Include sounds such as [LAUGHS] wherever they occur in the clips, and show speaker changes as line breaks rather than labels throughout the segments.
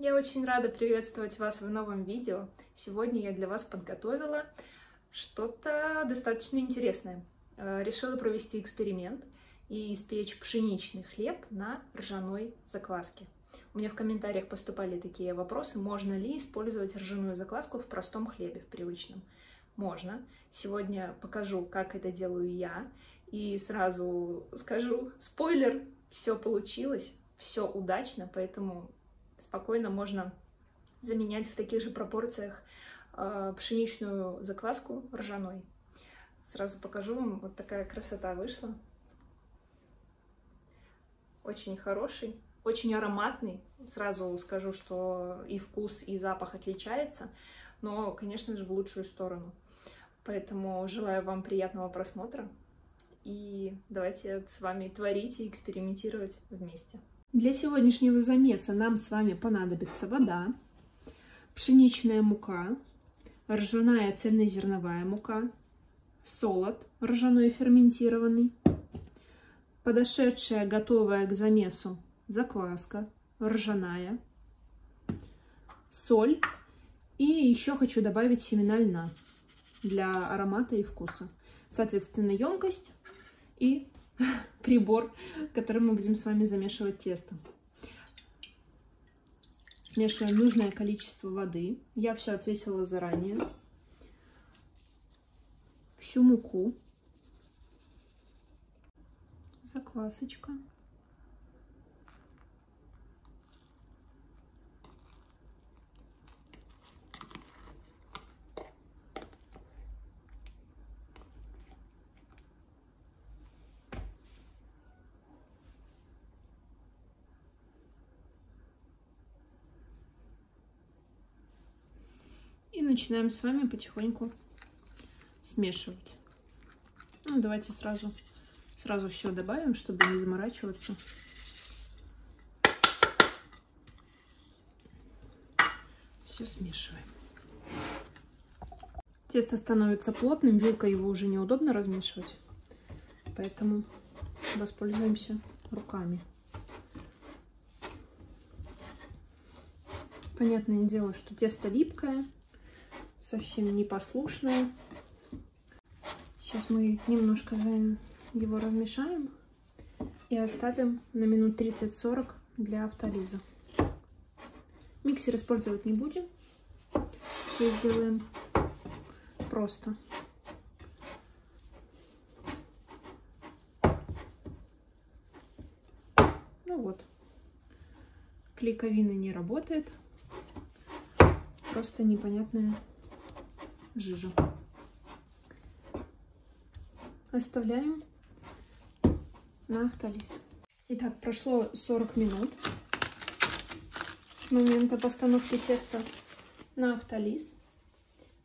Я очень рада приветствовать вас в новом видео. Сегодня я для вас подготовила что-то достаточно интересное. Э, решила провести эксперимент и испечь пшеничный хлеб на ржаной закваске. У меня в комментариях поступали такие вопросы, можно ли использовать ржаную закваску в простом хлебе, в привычном. Можно. Сегодня покажу, как это делаю я. И сразу скажу, спойлер, все получилось, все удачно, поэтому спокойно можно заменять в таких же пропорциях э, пшеничную закваску ржаной. Сразу покажу вам, вот такая красота вышла. Очень хороший, очень ароматный. Сразу скажу, что и вкус, и запах отличается, но, конечно же, в лучшую сторону. Поэтому желаю вам приятного просмотра и давайте с вами творить и экспериментировать вместе.
Для сегодняшнего замеса нам с вами понадобится вода, пшеничная мука, ржаная цельнозерновая мука, солод ржаной ферментированный, подошедшая готовая к замесу закваска ржаная, соль и еще хочу добавить семена льна для аромата и вкуса. Соответственно, емкость и [LAUGHS] прибор, которым мы будем с вами замешивать тесто. Смешиваем нужное количество воды. Я все отвесила заранее. Всю муку. Заквасочка. Начинаем с вами потихоньку смешивать. Ну, давайте сразу, сразу все добавим, чтобы не заморачиваться. Все смешиваем. Тесто становится плотным, вилкой его уже неудобно размешивать, поэтому воспользуемся руками. Понятное дело, что тесто липкое, совсем непослушная. Сейчас мы немножко его размешаем и оставим на минут 30-40 для автолиза. Миксер использовать не будем. Все сделаем просто. Ну вот. Клейковина не работает. Просто непонятная жижу. Оставляем на автолиз. Итак, прошло 40 минут с момента постановки теста на автолиз.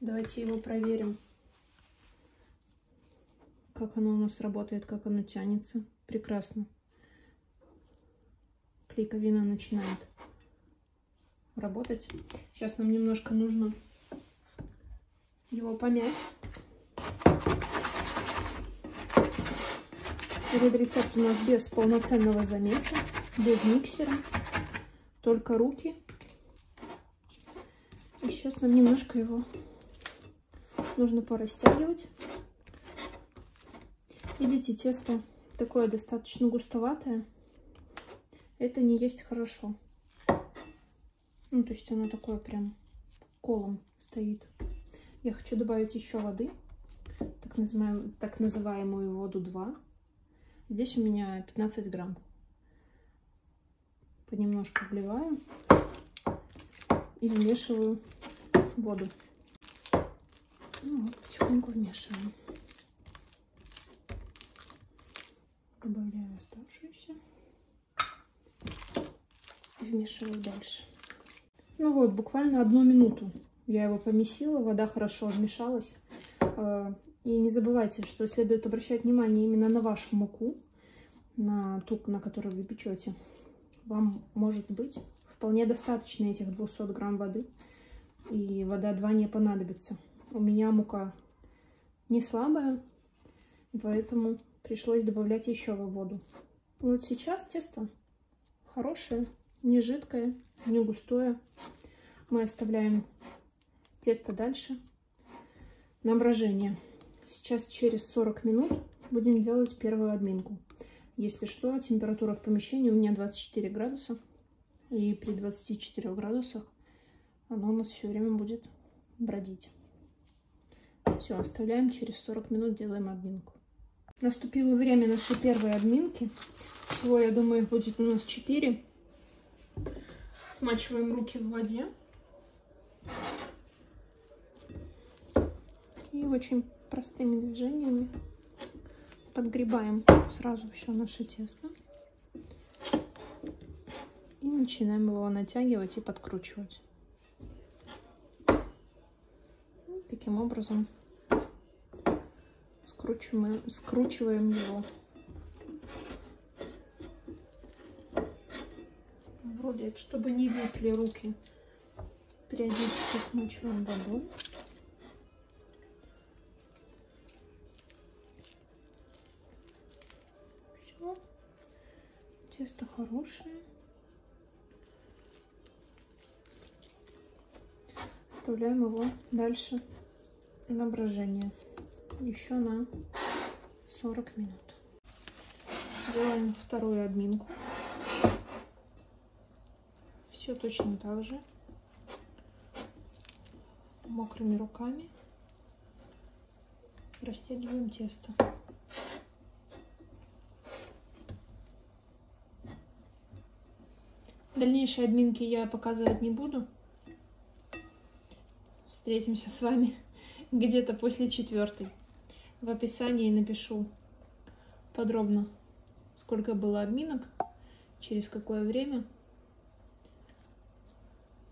Давайте его проверим, как оно у нас работает, как оно тянется. Прекрасно. Клейковина начинает работать. Сейчас нам немножко нужно его помять. Этот рецепт у нас без полноценного замеса, без миксера, только руки. И сейчас нам немножко его нужно порастягивать. Видите, тесто такое достаточно густоватое. Это не есть хорошо. Ну, то есть оно такое прям колом стоит. Я хочу добавить еще воды, так называемую, так называемую воду 2. Здесь у меня 15 грамм. Понемножку вливаю и вмешиваю воду. Ну, вот, потихоньку вмешиваем. Добавляю оставшуюся. И вмешиваю дальше. Ну вот, буквально одну минуту я его помесила, вода хорошо вмешалась. А, и не забывайте, что следует обращать внимание именно на вашу муку, на ту, на которой вы печете. Вам может быть вполне достаточно этих 200 грамм воды, и вода 2 не понадобится. У меня мука не слабая, поэтому пришлось добавлять еще во воду. Вот сейчас тесто хорошее, не жидкое, не густое. Мы оставляем тесто дальше на брожение. Сейчас через 40 минут будем делать первую админку. Если что, температура в помещении у меня 24 градуса. И при 24 градусах оно у нас все время будет бродить. Все, оставляем, через 40 минут делаем админку. Наступило время нашей первой админки. Всего, я думаю, будет у нас 4. Смачиваем руки в воде. И очень простыми движениями подгребаем сразу все наше тесто. И начинаем его натягивать и подкручивать. Таким образом скручиваем, скручиваем его. Вроде, чтобы не випли руки, периодически смачиваем водой. Тесто хорошее. Оставляем его дальше на брожение еще на 40 минут. Делаем вторую админку. Все точно так же. Мокрыми руками растягиваем тесто. Дальнейшие админки я показывать не буду. Встретимся с вами [LAUGHS] где-то после четвертой. В описании напишу подробно, сколько было админок, через какое время.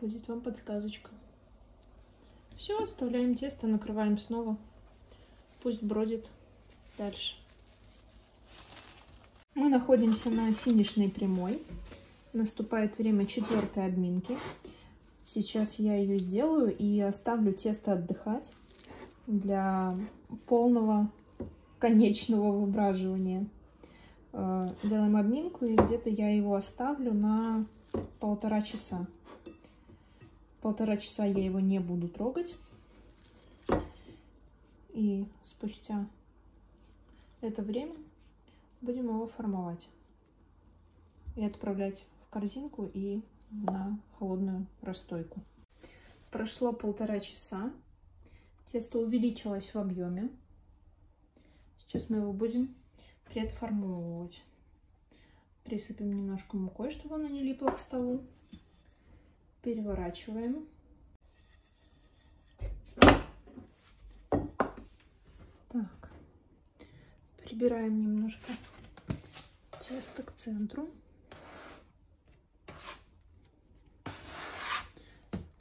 Будет вам подсказочка. Все, оставляем тесто, накрываем снова. Пусть бродит дальше. Мы находимся на финишной прямой. Наступает время четвертой админки. Сейчас я ее сделаю и оставлю тесто отдыхать для полного конечного выбраживания. Э, делаем обминку, и где-то я его оставлю на полтора часа. Полтора часа я его не буду трогать. И спустя это время будем его формовать. И отправлять корзинку и на холодную расстойку. Прошло полтора часа. Тесто увеличилось в объеме. Сейчас мы его будем предформовывать. Присыпем немножко мукой, чтобы она не липла к столу. Переворачиваем. Так. Прибираем немножко тесто к центру.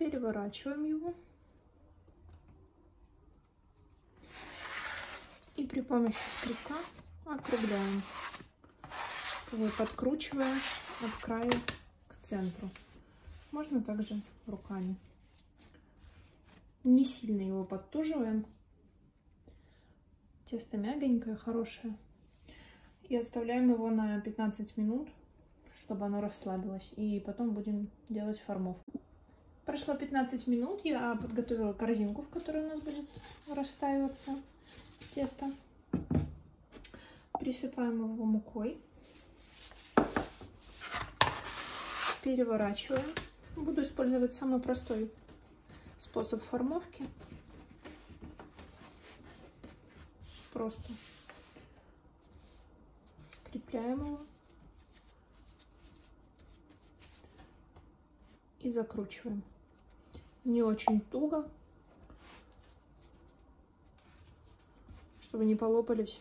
Переворачиваем его. И при помощи скребка округляем, подкручивая от края к центру. Можно также руками. Не сильно его подтуживаем. Тесто мягенькое, хорошее. И оставляем его на 15 минут, чтобы оно расслабилось. И потом будем делать формовку. Прошло 15 минут, я подготовила корзинку, в которой у нас будет расстаиваться тесто. Присыпаем его мукой. Переворачиваем. Буду использовать самый простой способ формовки. Просто скрепляем его. И закручиваем. Не очень туго, чтобы не полопались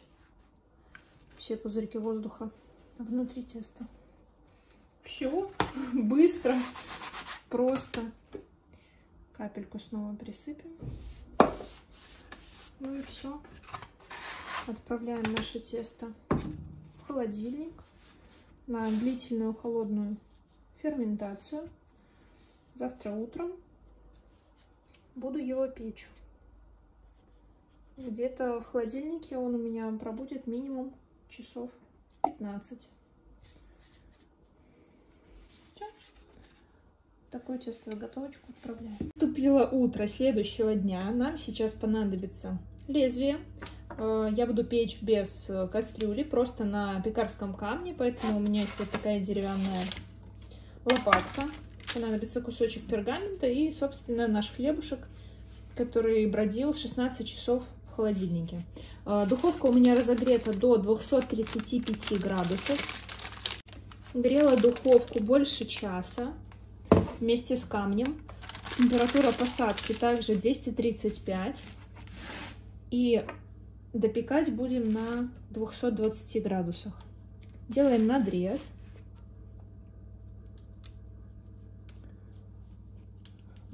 все пузырьки воздуха внутри теста. Все, [LAUGHS] быстро, просто. Капельку снова присыпем. Ну и все. Отправляем наше тесто в холодильник на длительную холодную ферментацию. Завтра утром буду его печь. Где-то в холодильнике он у меня пробудет минимум часов 15. Все. такую тестовую готовочку отправляем.
Наступило утро следующего дня. Нам сейчас понадобится лезвие. Э, я буду печь без э, кастрюли, просто на пекарском камне, поэтому у меня есть вот такая деревянная лопатка. Понадобится кусочек пергамента и, собственно, наш хлебушек, который бродил 16 часов в холодильнике. Э, духовка у меня разогрета до 235 градусов. Грела духовку больше часа вместе с камнем. Температура посадки также 235. И допекать будем на 220 градусах. Делаем надрез.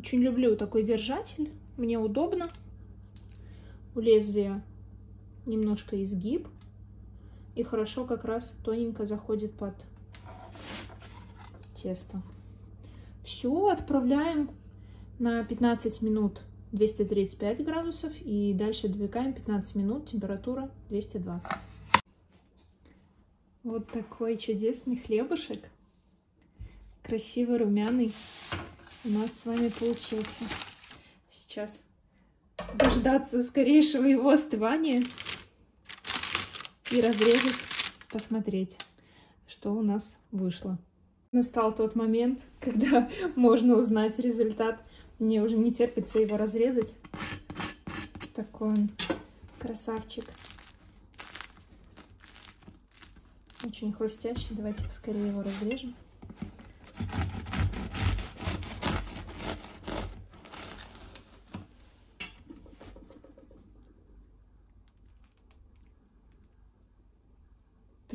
Очень люблю такой держатель. Мне удобно. У лезвия немножко изгиб. И хорошо как раз тоненько заходит под тесто. Все, отправляем на 15 минут 235 градусов и дальше допекаем 15 минут, температура 220. Вот такой чудесный хлебушек, красивый, румяный у нас с вами получился. Сейчас дождаться скорейшего его остывания и разрезать, посмотреть, что у нас вышло. Настал тот момент, когда [LAUGHS] можно узнать результат. Мне уже не терпится его разрезать. Такой он красавчик. Очень хрустящий. Давайте поскорее его разрежем.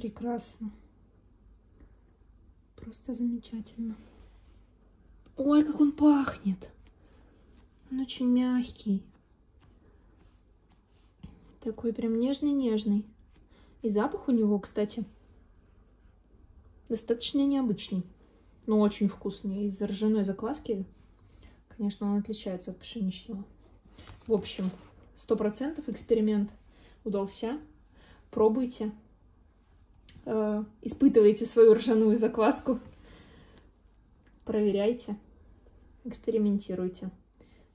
Прекрасно. Просто замечательно. Ой, как он пахнет. Он очень мягкий. Такой прям нежный-нежный. И запах у него, кстати, достаточно необычный. Но очень вкусный. Из ржаной закваски, конечно, он отличается от пшеничного. В общем, сто процентов эксперимент удался. Пробуйте. Э, испытывайте свою ржаную закваску, проверяйте, экспериментируйте.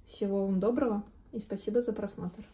Всего вам доброго и спасибо за просмотр.